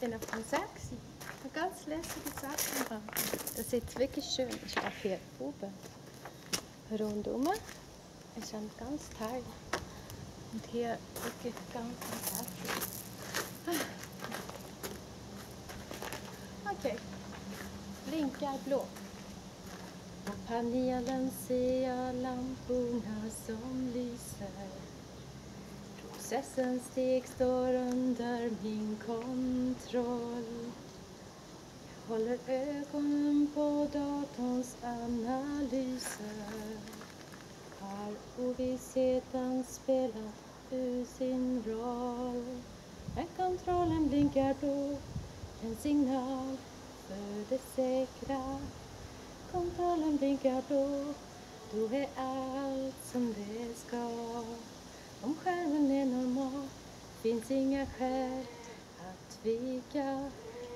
bin auf dem See. Eine ganz lässige Sachen dran. Das jetzt wirklich schön. Ich auch hier oben. Rundum ist ein ganz Teil. Und hier wirklich ganz fantastisch. Okej. Blinkar blå. På panelen ser lamporna som lyser. Processens steg står under min kontroll. Jag håller ögonen på datorns analyser. Har ovissheten spelat ut sin roll? När kontrollen blinkar då, en signal för det säkra. Kontrollen blinkar då, då är allt som det ska. Om skärmen är normal finns inga skäl att tveka.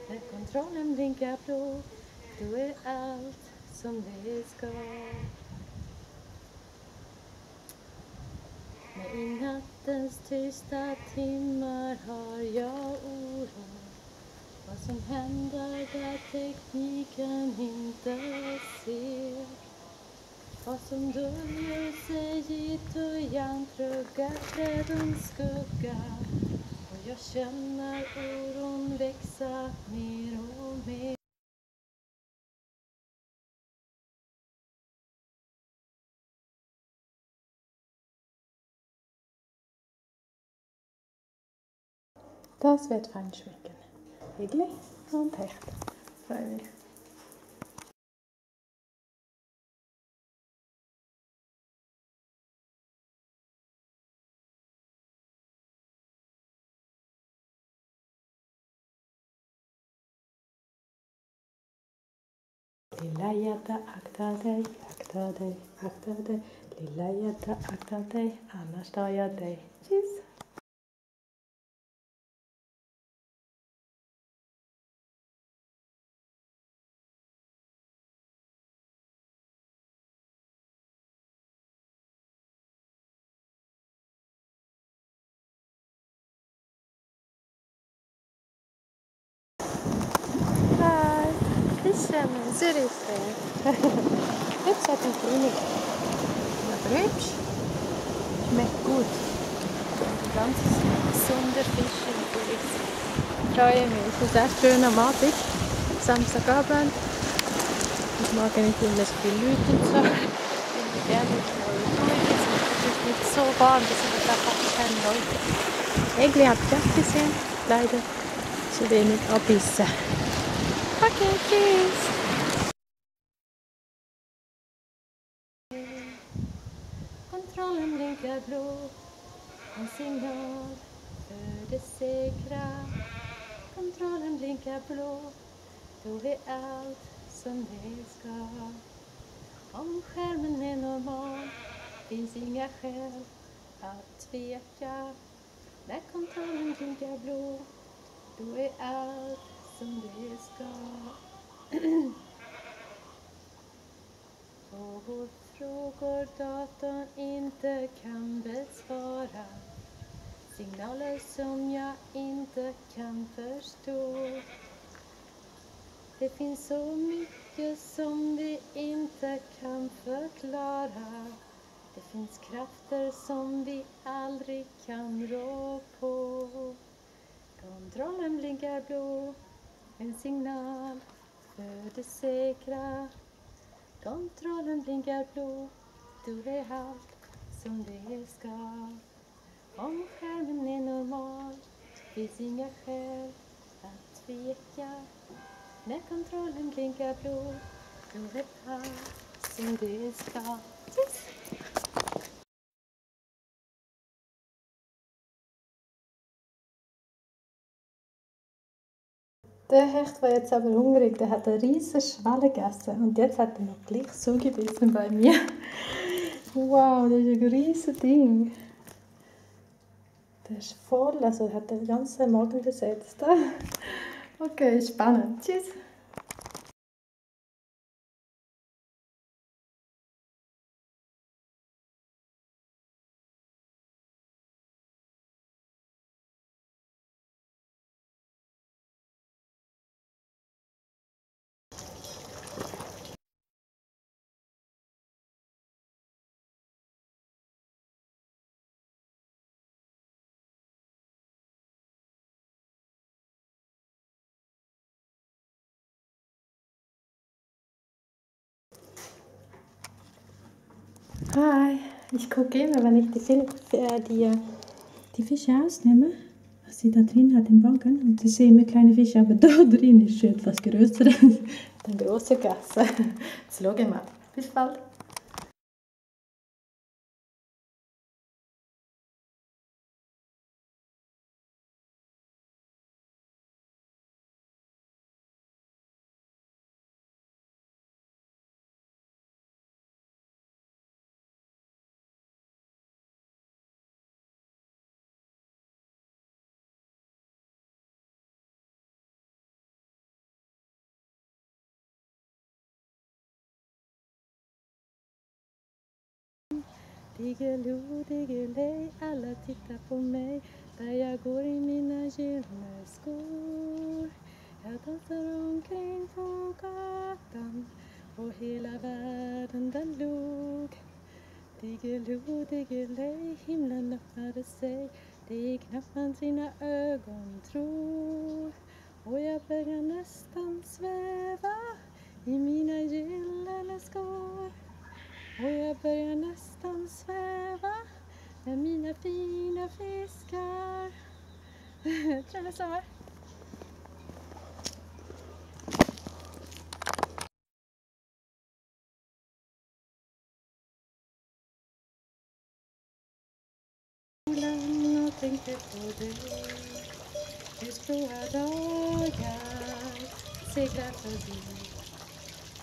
När kontrollen blinkar blå, då är allt som det ska. Men i nattens tysta timmar har jag oro. Vad som händer där tekniken inte ser. Vad som döljer sig i tujan truggar trädens skugga. Och jag känner oron växa mer och mer. Das wird fein schmecken. Wirklich und echt. Freue mich. Lilayata Aktade, Aktade, Aktade, Lilayata Aktade, Anashtayade. Cheers! Christian, Zürich. Hübsch hat ein Klinik. Aber hübsch. Schmeckt gut. Ein ganz gesunder Fisch im Zürich. Ich freue mich. Es ist echt schön am Abend. Samstagabend. Und morgen nicht immer so viele Leute und so. Ich bin gerne ruhig. Es ist nicht so warm, dass ich da fast keine Leute. Egli habt ihr auch gesehen. Leider zu wenig abbissen. Kontrollen blinkar blå, en signal för det säkra. Kontrollen blinkar blå, då är allt som det ska. Om skärmen är normal finns inga skäl att tveka. När kontrollen blinkar blå, då är allt som det ska. Frågor, frågor datorn inte kan besvara. Signaler som jag inte kan förstå. Det finns så mycket som vi inte kan förklara. Det finns krafter som vi aldrig kan rå på. Kontrollen blinkar blå, en signal för det säkra. Kontrollen blinkar blå, då är allt som det ska. Om skärmen är normal finns inga skäl att tveka. När kontrollen blinkar blå, då är allt som det ska. Der Hecht war jetzt aber hungrig, der hat eine riesige Schwalle gegessen und jetzt hat er noch gleich zugebissen bei mir. Wow, das ist ein riesiges Ding. Der ist voll, also hat den ganzen Magen besetzt. Okay, spannend. Tschüss. Hi, ich gucke immer, wenn ich die, äh, die, die Fische ausnehme, was sie da drin hat im Backen. Und sie sehen mir kleine Fische, aber da drin ist schon etwas größer. Den großen Gasse. Jetzt schauen wir mal. Bis bald. Diggiloo, diggiley, alla tittar på mig där jag går i mina gyllene skor. Jag dansar omkring på gatan och hela världen den log. Diggiloo, diggiley, himlen öppnade sig. Det är knappt man sina ögon tror. Och jag börjar nästan sväva i mina gyllene skor. Och jag börjar nästan sväva med mina fina fiskar. Trevlig sommar! och tänkte på dig Ljusblåa dagar seglar förbi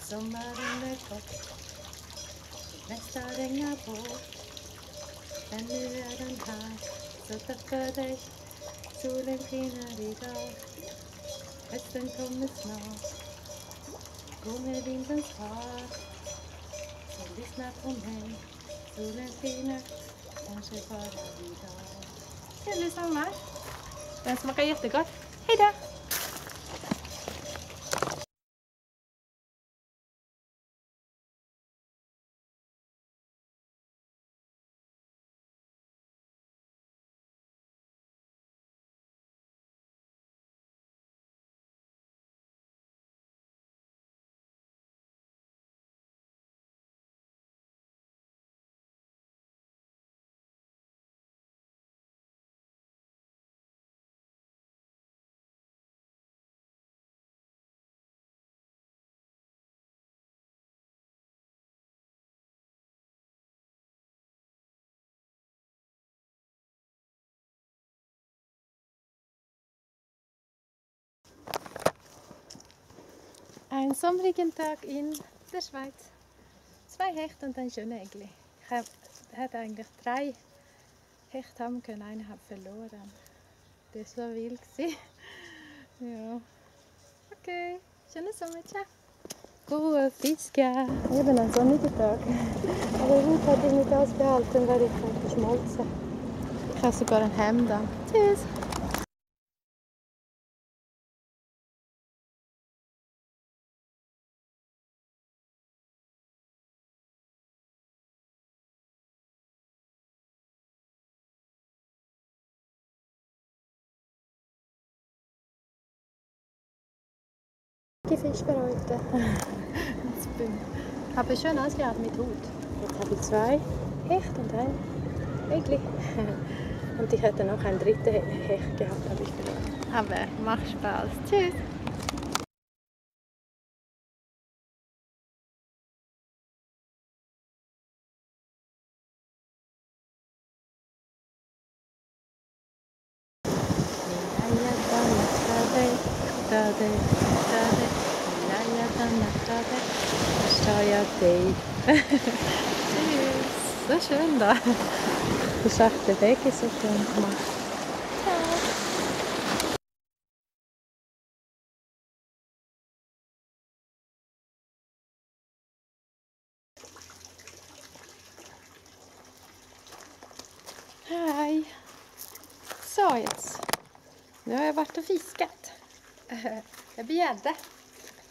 Sommaren är kort Nästa regnar bort Men nu är den här. Så tack för dig. Solen skiner idag. Hösten kommer snart. Gå med vindens fart. Så lyssna på mig. Solen skiner. Kanske bara idag. Trevlig sommar! Den smakar jättegott. Hej då! Ein somrigen Tag in der Schweiz. Zwei Hechte und ein Schönägli. Ich hab, hätte eigentlich drei Hechte haben können, einen habe verloren. Das war wild. Ja. Okay, schönen Sommer, ciao. God fiska! Eben ein sonniger Tag. Aber heute hätte ich nicht alles behalten, weil ich geschmolzen. Ich habe sogar ein Hemd an. Tschüss! Fisch für heute. Jetzt bin ich habe schön ausgeschaut mit Hut. Jetzt habe ich zwei Hecht und ein Egli. Und ich hätte noch einen dritten Hecht gehabt, habe ich verloren. Aber macht Spaß. Tschüss! Så schön da. Die sachte Weg ist so schön gemacht. Hej! Så jetzt. Nu har jag varit och fiskat. Jag begärde.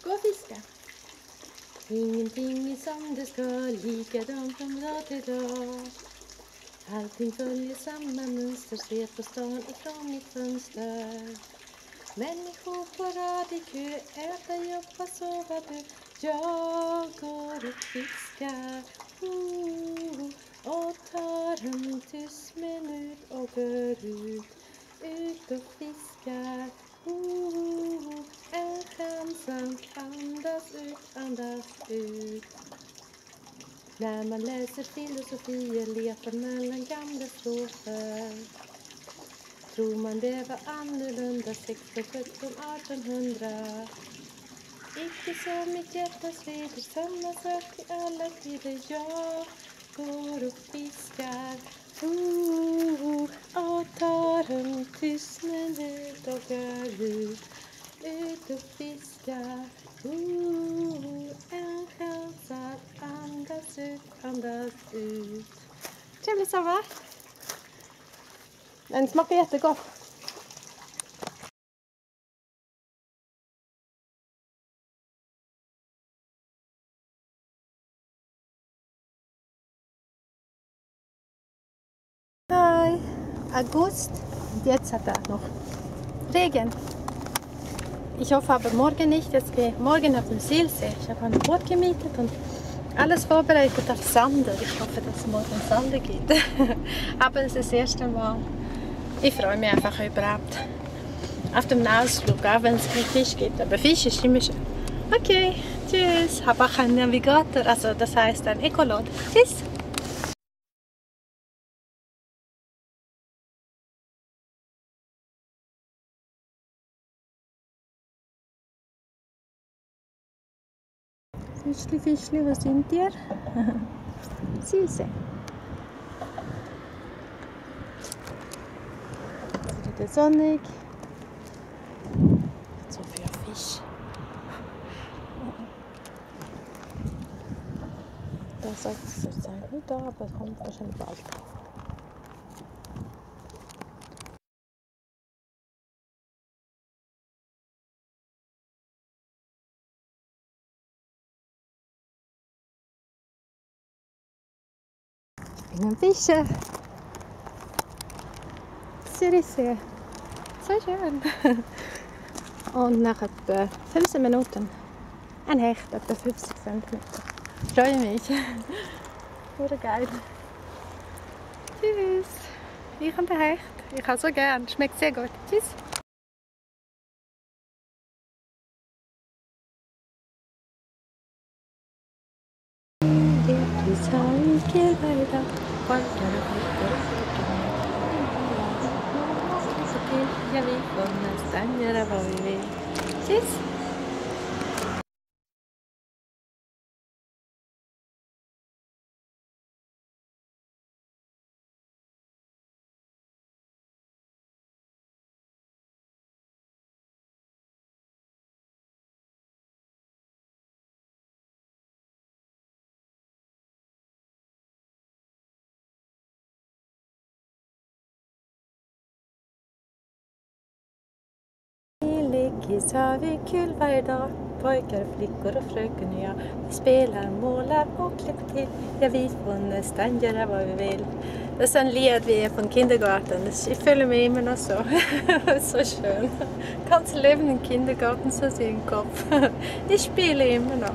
Gå och fiska. Ingenting är som det ska, likadant från dag till dag. Allting följer samma mönster, ser på stan ifrån mitt fönster. Människor på rad i kö, äta, jobba, sova, dö. Jag går och fiskar. Oh. och tar en tyst minut och går ut, ut och fiskar. Oh, en chans andas ut, andas ut. När man läser filosofier letar mellan gamla strofer Tror man det var annorlunda 16, 17, 1800 Icke så mitt hjärta svider samma sak i alla tider. Jag går och fiskar. Oh, och tar en tyst minut och går ut ut och fiskar. Oh, Trevlig sommar! Den smakar jättegott. Hi, August. Jetzt hat er noch Regen. Ich hoffe aber morgen nicht. Gehe ich morgen auf den Silsee. Ich habe ein Boot gemietet und alles vorbereitet auf Sander. Ich hoffe, dass es morgen Sander gibt. aber es ist das erste Mal. Ich freue mich einfach überhaupt auf den Ausflug, auch wenn es keinen Fisch gibt. Aber Fisch ist immer schön. Okay, tschüss. Habe auch einen Navigator, also das heißt ein Ecolot. Tschüss. Fischli, Fischli, wo sind ihr? Süße. Jetzt ist wieder sonnig. So viel Fisch. Da sagt es zurzeit nicht da, aber es kommt wahrscheinlich bald. Ich bin ein Fischer. Zürichsee. So schön. Und nach etwa 15 Minuten ein Hecht, etwa 50 cm. Freue mich. Oder geil. Tschüss. Ich und der Hecht. Ich habe so gern. Schmeckt sehr gut. Tschüss. I lekis har vi kul varje dag. Pojkar, flickor och fröken och jag Vi spelar, målar och klipper till. Ja, vi får nästan göra vad vi vill. Det är sån led vi är från kindergarten. Vi följer med men också alltså, Så skön Kanske Ganz leben in Kindergarten så sin Kopf Ich spiele immer noch